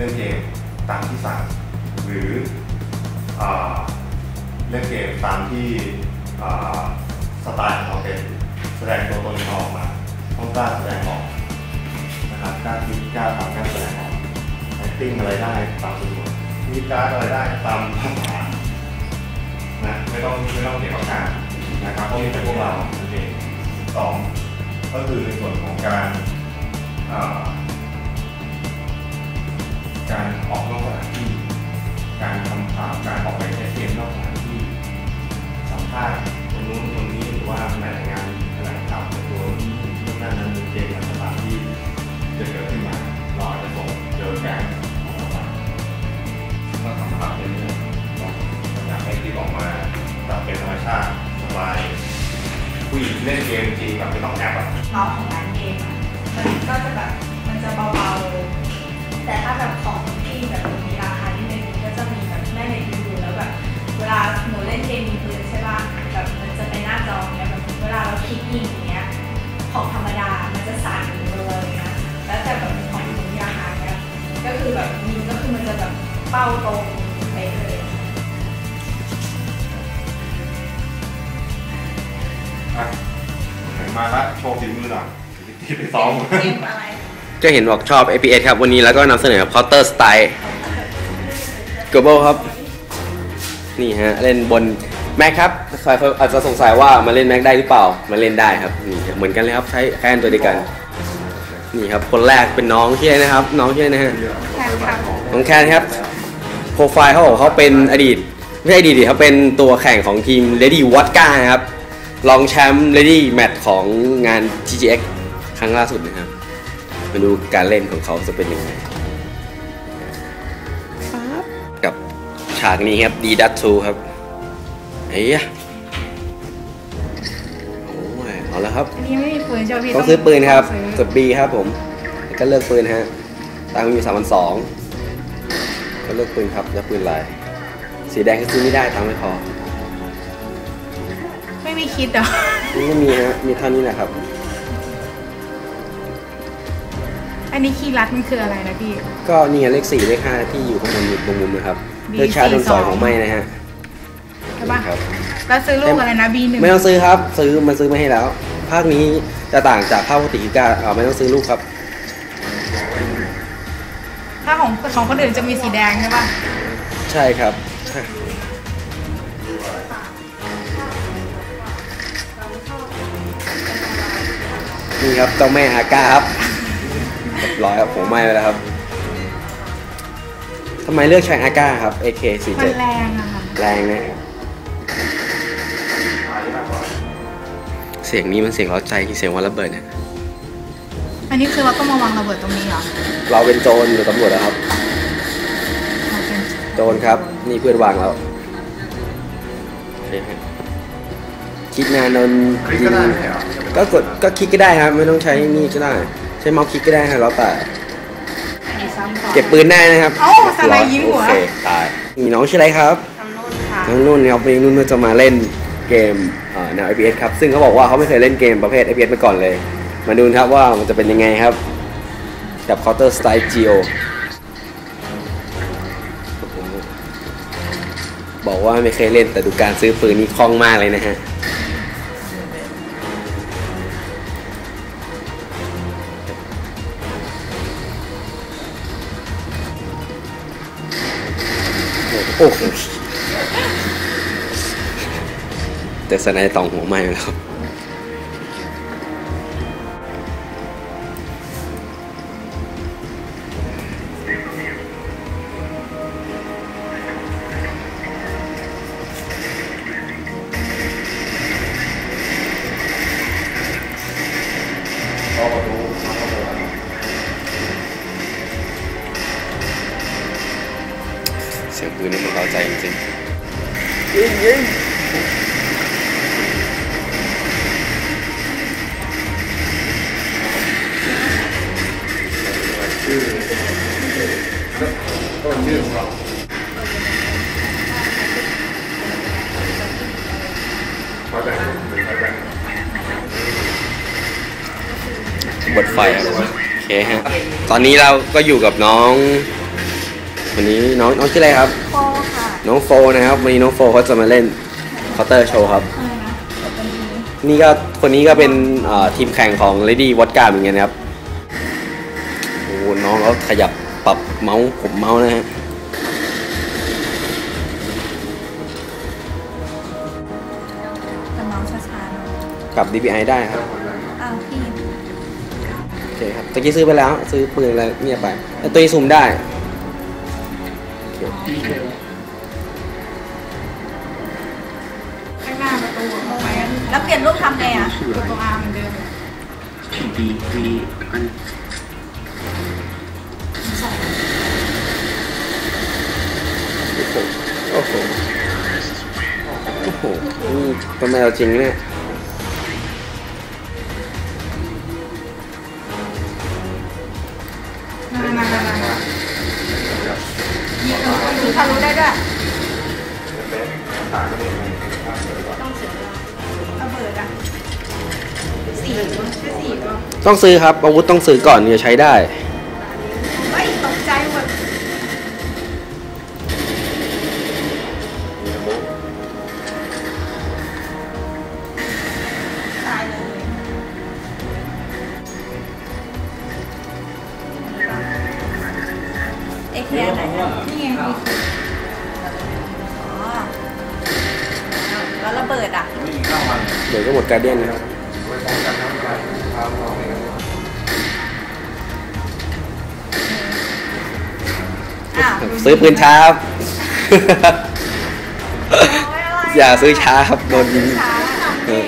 เล่นเกมตามที่สั่งหรืออ่าเล่นเกมตามที่อ่าสไตล์ของเราเป็นแสดงตัวตนของเราออกมาต้องกล้าแสดงออกนะครับกล้าคิดกล้าทำกล้าแสดงออก acting อะไรได้ตามสะดวกมีการดอะไรได้ตามภาษานะไม่ต้องไม่ต้องเก็บอาการนะครับเพราะมีแต่พวกเรานั่นเองสองก็คือในส่วนของการอ่า การออกนอกสถานที่ การทำข่าวการออกไปแคสเกมนอกสถานที่ สัมภาษณ์คนนู้นคนนี้หรือว่าแถลงงานแถลงข่าวตัวนู่นนั่นนั้นเป็นเกมสถานที่จะเกิดขึ้นมาเราอาจจะส่งเจอแกงของเราก็สัมภาษณ์ไปเรื่อยอยากให้คลิปออกมาแบบเป็นธรรมชาติสบายผู้หญิงเล่นเกมจริงแบบไม่ต้องแอบอะเมาส์ของร้านเกมอะมันก็จะแบบมันจะเบาๆแต่ถ้าแบบ ป้าตรงไปเลยอะไหนมาละโชว์ฝีมือหน่อยที่ไปซ้อมเกมอะไรก็เห็นบอกชอบ APS ครับ วันนี้แล้วก็นำเสนอ Counter Strike Global ครับ นี่ฮะ เล่นบน Mac ครับใครอาจจะสงสัยว่ามาเล่น Mac ได้หรือเปล่า มาเล่นได้ครับนี่ฮะเหมือนกันเลยครับใช้แค่ตัวเดียวกัน นี่ครับคนแรกเป็นน้องชื่ออะไรนะครับ น้องชื่ออะไรนะฮะแคนครับน้องแคนครับโป รไฟล์เขาบอกเขาเป็นอดีต ไม่ใช่อดีตดิเขาเป็นตัวแข่งของทีม Lady w o d k a นะครับรองแชมป์ Lady Match ของงาน GGX ครั้งล่าสุดนะครับ มาดูการเล่นของเขาจะเป็นยังไงครับกับฉากนี้ครับดีดัตทูครับเฮ้ยอะโอ้ยเอาแล้วครับ อันนี้ไม่มีปืนใช่ไหมพี่ต้องซื้อปืนครับซื้อกด B ครับผมแล้วก็เลือกปืนฮะตังค์มีอยู่สามพันสอง ก็เลือกปืนครับแล้วปืนลาย สีแดงก็ซื้อไม่ได้ตังค์ไม่พอไม่มีคิดเหรอนี่ก็มีฮะมีเท่านี้แหละครับ อันนี้คีย์ลัดมันคืออะไรนะพี่ ก็นี่ไงเลขสี่เลขห้าที่อยู่ข้างบนอยู่ตรงมุมนะครับ B เลือกชาร์จโดนสอย42ของไม่นะฮะใช่ปะครับแล้วซื้อลูกอะไรนะ B หนึ่งไม่ต้องซื้อครับ ซื้อมันซื้อมาให้แล้ว ภาคนี้จะต่างจากภาคปกติที่กาเอ่อไม่ต้องซื้อลูกครับ ถ้าของของคนอื่นจะมีสีแดงใช่ปะใช่ครับนี่ครับเจ้าแม่ฮาก้าครับเรียบร้อยครับผมไม่ไปแล้วครับทำไมเลือกใช้อาก้าครับ AK มัน47แรงอะค่ะแรงนะเสียงนี้มันเสียงเร้าใจที่เสียงว่าระเบิดเนี่ยอันนี้คือเราต้องมาวางระเบิดตรงนี้เหรอ เราเป็นโจรหรือตำรวจนะครับเราเป็นโจรครับ นี่เพื่อนวางแล้วโอเคฮะคิดนานนนคลิกก็ได้ไม่ใช่เหรอก็กดก็คลิกก็ได้ครับไม่ต้องใช้นี่ก็ได้ใช้เมาส์คลิกก็ได้ครับแล้วแต่มีซ้ำต่อเก็บปืนได้นะครับเอ้าสไลด์ยิงหัวโอเคตายมีน้องชื่ออะไรครับทำนู่นค่ะน้องนุ่นครับวันนี้นุ่นก็จะมาเล่นเกมเอ่อแนว FPS ครับ ซึ่งเขาบอกว่าเขาไม่เคยเล่นเกมประเภท FPS มาก่อนเลย มาดูนะครับว่ามันจะเป็นยังไงครับ กับ Counter Strike Geo บอกว่าไม่เคยเล่นแต่ดูการซื้อปืนนี่คล่องมากเลยนะฮะโอ้โหแต่สไนด์ตองหัวไหม้แล้วครับ ใจจริงๆยิงยิงบทไฟครับโอเคฮะ ตอนนี้เราก็อยู่กับน้อง วันนี้น้องน้องชื่ออะไรครับโคค่ะน้องโฟนะครับวันนี้น้องโฟเขาจะมาเล่นเคาน์เตอร์โชว์ครับ อะไรนะเดี๋ยวเป็นทีนี้นี่ก็คนนี้ก็เป็นเอ่อทีมแข่งของ Lady w o d k a เหมือนกันนะครับโอ้โหน้องเขาขยับปรับเมาส์ผมเมาส์นะฮะจะเมาส์ช้าๆเนอะกับ DPI ได้ครับ อ้าวพี่ โอเคครับตะกี้ซื้อไปแล้ว ซื้อปืนอะไรเงียบไปแล้วตัวนี้ซูมได้ โอเคข้างหน้าประตูออกไปแล้วเปลี่ยนรูปทำไงอะกดตัวอาร์เหมือนเดิมดีดีอันโอ้โห โอ้โหนี่ตัวแมวจริงเนี่ย ทะลุได้ด้วยต้องเสียระเบิดอะสี่แค่สี่ก็ต้องซื้อครับอาวุธต้องซื้อก่อนถึงจะใช้ได้ เดี๋ยวก็หมดการเดียนนะครับอ้าวซื้อปืนช้าครับโอ้ยะไระอย่าซื้อช้าครับ โดนยิงช้าเออ